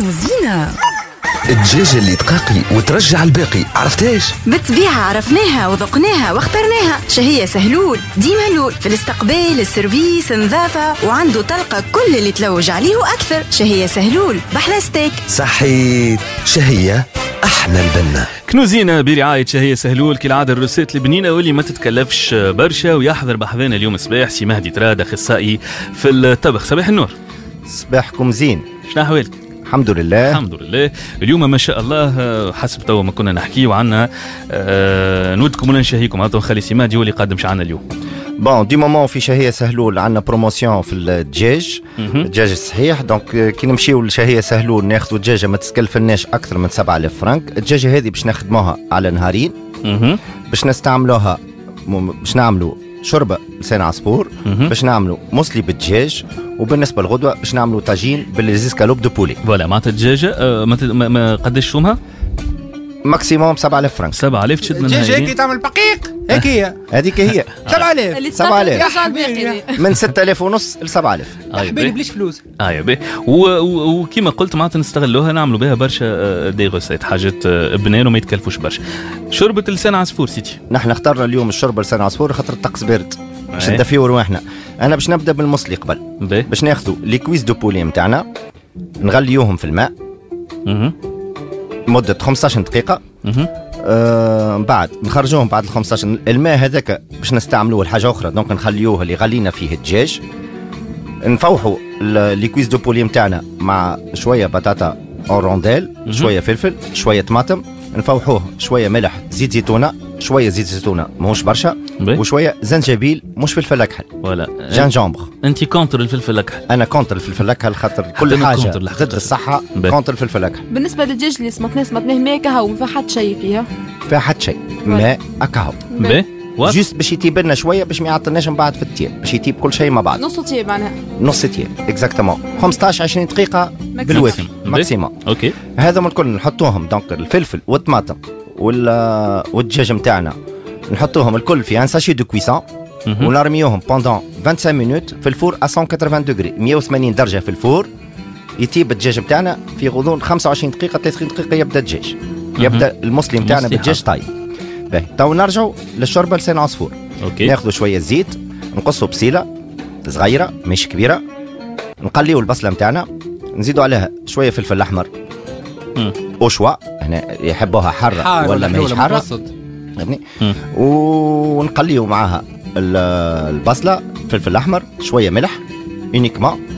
كنوزينة الدجاجة اللي تقاقي وترجع الباقي عرفتاش؟ بالطبيعة عرفناها وذقناها واخترناها. شهية سهلول ديما لول في الاستقبال السيرفيس النظافة وعنده طلقة كل اللي تلوج عليه وأكثر. شهية سهلول بحذا ستيك صحيت. شهية إحنا البنا. كنوزينا برعاية شهية سهلول كالعادة الروسات البنينة واللي ما تتكلفش برشا ويحضر بحذانا اليوم صباح. سي مهدي تراد أخصائي في الطبخ. صباح النور. صباحكم زين. شنو أحوالك؟ الحمد لله. الحمد لله. اليوم ما شاء الله حسب توا ما كنا نحكي وعنا آه نودكم ولا نشهيكم هاتوا نخلي سي مهدي هو اللي قادم شعنا اليوم. bon du moment في شهيه سهلول عندنا promotion في الدجاج. الدجاج الصحيح donc كي نمشيو لشهيه سهلول ناخذوا دجاجه ما تتكلفناش أكثر من 7000 فرنك الدجاجه هذه باش نخدموها على نهارين. باش نستعملوها باش نعملوا شوربه لسان عصفور. باش نعملوا مصلي بالدجاج وبالنسبة للغدوة باش نعملوا طاجين بال escalopes de poulet voilà معناتها الدجاجة آه ما قداش سومها؟ maximum 7000 فرنك. 7000 تشد منها هيك هي. تعمل بقيق. هيك هي. هذيك هي. 7000 اللي سبعة آلاف. ترجع الباقي من 6000 ونص ل 7000 آه حبيبي يبي. بليش فلوس. آه يبي و- و- وكيما قلت معناتها نستغلوها نعملوا بها برشا آه، des recettes حاجات آه، بنان وما يتكلفوش برشا. شوربة لسان عصفور سيتي نحن اخترنا اليوم الشوربة لسان عصفور خاطر الطقس بارد. باش أي. ندفيو رواحنا أنا باش نبدأ بالمصلي قبل. باش ناخذوا les cuisses de poulet نتاعنا نغليوهم في الماء. مدة 15 دقيقة. آه من بعد نخرجوهم بعد ال 15 الماء هذاك باش نستعملوه لحاجة أخرى. donc نخليوه اللي غلينا فيه الدجاج. نفوحوا les cuisses de poulet نتاعنا مع شوية بطاطا en rondelles شوية فلفل شوية طماطم. نفوحوه شوية ملح زيت زيتونة شوية زيت زيتونة ماهوش برشا. وشوية زنجبيل مش فلفل أكحل. voilà gingembre انت contre الفلفل الاكحل أنا contre الفلفل الاكحل خاطر كل أنا حاجة. ضد الصحة. contre الفلفل الاكحل بالنسبة للدجاج اللي سمطناه سمطناه ما كهو ما فيها حد شيء فيها. فيها حتى شيء. ماء واضح؟ juste باش يطيب لنا شوية باش ما يعطلناش من بعد في الطياب. باش يطيب كل شيء مع بعض نص طيب معناها. نص طياب exactement 15 20 دقيقة بالوافي. maximum OK. هذا من الكل نحطوهم donc الفلفل والطماطم وال والدجاج نتاعنا نحطوهم الكل في un sachet de cuisson. ونرميوهم pendant 25 minutes في ال four à 180 degrés 180 درجة في ال four. يطيب الدجاج نتاعنا في غضون 25 دقيقة 30 دقيقة يبدأ الدجاج. يبدأ المصلي نتاعنا بالدجاج طايب باهي. تو نرجعوا للشوربة لسان عصفور. OK. ناخذوا شوية زيت نقصوا بصيلة صغيرة مش كبيرة نقليوا البصلة نتاعنا نزيدوا عليها شوية فلفل احمر مم. au choix هنا يحبوها حارة حار ولا ماهيش حارة؟ فهمتني؟ مم. ونقليوا معاها ال- البصلة فلفل أحمر شوية ملح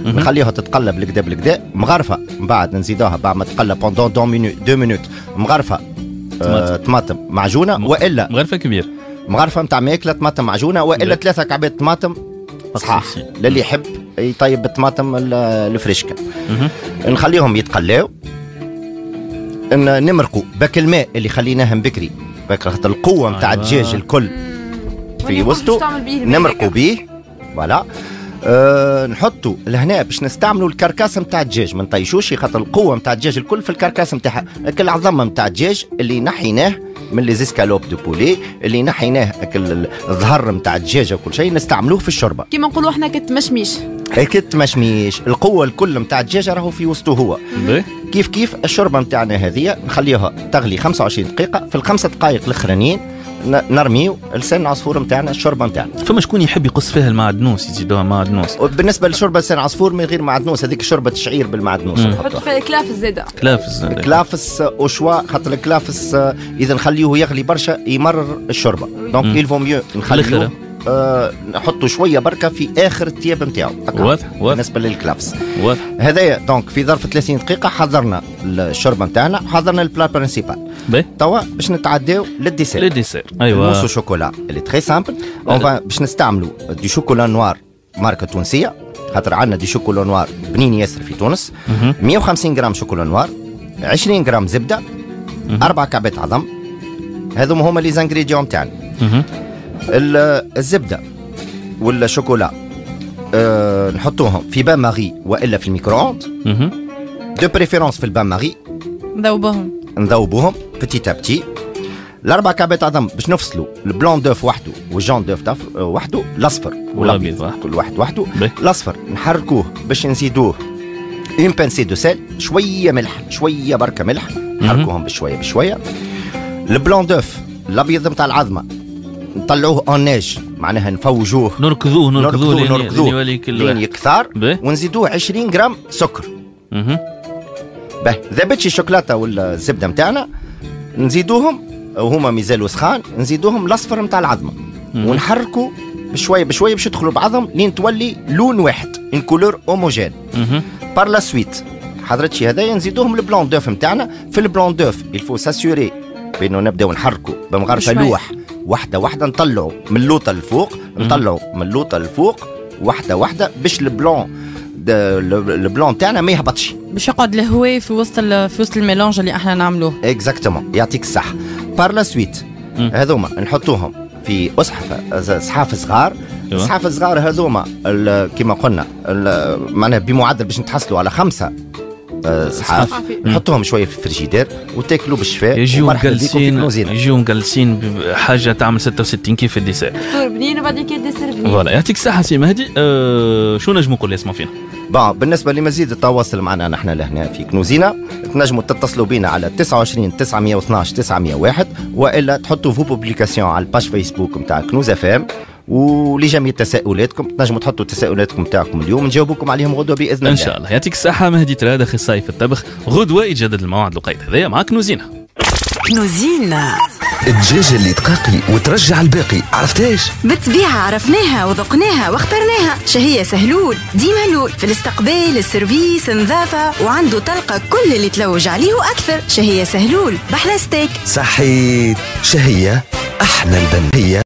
مهم. نخليها تتقلب بالقدا بالقدا مغرفة من بعد نزيدوها بعد ما تقلب pendant 2 minutes 2 minutes مغرفة آه، طماطم. معجونة وإلا مغرفة كبير مغرفة نتاع ماكلة طماطم معجونة وإلا لا. ثلاثة كعبات طماطم. صحاح. للي يحب. يطيب بالطماطم ال- الفريشكا مهم. نخليهم يتقلاو. نمرقوا باك الماء اللي خليناه من بكري. باك خاطر القوة نتاع أيوة. الدجاج الكل في وسطه نمرقوا. بيه voilà. أه نحطوا لهنا باش نستعملوا ال carcasse نتاع الدجاج. ما نطيشوش خاطر القوة نتاع الدجاج الكل في ال carcasse نتاعها كل العظم نتاع الدجاج اللي نحيناه من les escalopes de poulet اللي نحيناه الظهر نتاع الدجاجه وكل شيء نستعملوه في الشوربة. كيما نقولوا إحنا كتمشميش. هيك مشميش القوة الكل نتاع الدجاجه راهو في وسطه هو. باهي كيف كيف؟ الشوربة نتاعنا هذه نخليها تغلي 25 دقيقة. في الخمسة دقائق الاخرانيين ن- نرميو لسان العصفور نتاعنا الشوربة نتاعنا فما شكون يحب يقص فيها المعدنوس يزيدوها معدنوس؟ وبالنسبه للشوربة لسان عصفور من غير معدنوس هذيك شوربة الشعير بالمعدنوس. نحطوها فيها كلاف الزاده كلافز كلافس أو شوا خاطر الكلافس آه، إذا نخليوه يغلي برشا يمرر الشوربة. donc مم. il vaut mieux. نخليوه آه نحطوا شوية بركة في آخر الطياب نتاعو. واضح واضح. بالنسبة للكلافس واضح. هذايا donc في ظرف 30 دقيقة حضرنا الشوربة نتاعنا حضرنا ال plat principal. توا باش نتعداو لل dessert. le dessert ال mousse au أيوه شوكولا اللي très simple باش نستعملوا du chocolat noir ماركه تونسيه خاطر عندنا du chocolat noir بنين ياسر في تونس. مهم. 150 جرام chocolat noir 20 جرام زبدة. أربع كعبات عظم. هذوما هما les ingrédients تاعنا الزبدة والشوكولا أه نحطوهم في bain-marie وإلا في ال micro-ondes. de préférence في ال bain-marie. ذوبهم نذوبوهم petit à petit الأربع كعبات عظم باش نفصلوا ال blanc d'œuf وحده وال jaune d'œuf وحده الأصفر والأبيض. وحده. كل واحد وحده. الأصفر نحركوه باش نزيدوه une pincée de sel شوية ملح شوية بركة ملح. نحركوهم بشوية بشوية. ال blanc d'œuf الأبيض نتاع العظمة نطلعوه en neige معناها نفوجوه نركضوه نركضوه نركضوه يولي كل لين. يكثر. ونزيدوه 20 جرام سكر. به ذابتشي الشوكولاتة ولا الزبدة نتاعنا نزيدوهم وهما مازالوا سخان نزيدوهم الأصفر نتاع العظمة ونحركوا بشويه بشويه باش يدخلوا بعضهم لين تولي لون واحد une couleur homogène مهم. par la suite حضرتشي هذايا نزيدوهم ال blanc d'œuf نتاعنا في ال blanc d'œuf il faut s'assurer بأنه نبداو نحركوا بمغرفة. لوح واحدة واحدة نطلعوا من اللوطة الفوق نطلعوا من اللوطة الفوق واحدة واحدة باش ال blanc ال blanc تاعنا ما يهبطش. باش يقعد الهواء في وسط في وسط ال mélange اللي إحنا نعملوه. exactement يعطيك الصحة. par la suite. هذوما نحطوهم في أصحف صحاف صغار. أيوة. صحاف صغار هذوما ال- كما قلنا ال- معناها بمعدل باش نتحصلوا على خمسة. صحاف. صحاف. نحطوهم شوية في الفريجيدير وتاكلوا بالشفاء يجيو مجلسين. يجيو مجلسين بحاجه تعمل 66 كيف ال dessert؟ فطور بنين وبعدين كي dessert بنين. voilà. يعطيك الصحة سي مهدي. أه شو نجموا نقول يسمعوا فينا؟ bon بالنسبة لمزيد التواصل معنا نحن لهنا في كنوزينا. تنجموا تتصلوا بينا على 29 912 901 وإلا تحطوا vos publications على ال page Facebook نتاع كنوز اف ام ولجميع تساؤلاتكم تنجموا تحطوا تساؤلاتكم نتاعكم اليوم. نجاوبكم عليهم غدوة بإذن الله. ان شاء الله. يعطيك الصحه مهدي تراد اخصائي في الطبخ. غدوة يتجدد الموعد لقيت هذايا مع كنوزينا. كنوزينا. الدجاجة اللي تقاقي وترجع الباقي. عرفتاش بالطبيعة عرفناها وذقناها واخترناها. شهية سهلول ديما لول في الاستقبال ال service النظافة وعنده طلقة كل اللي تلوج عليه وأكثر. شهية سهلول بحلى ستيك. صحيت. شهية أحلى البن. هي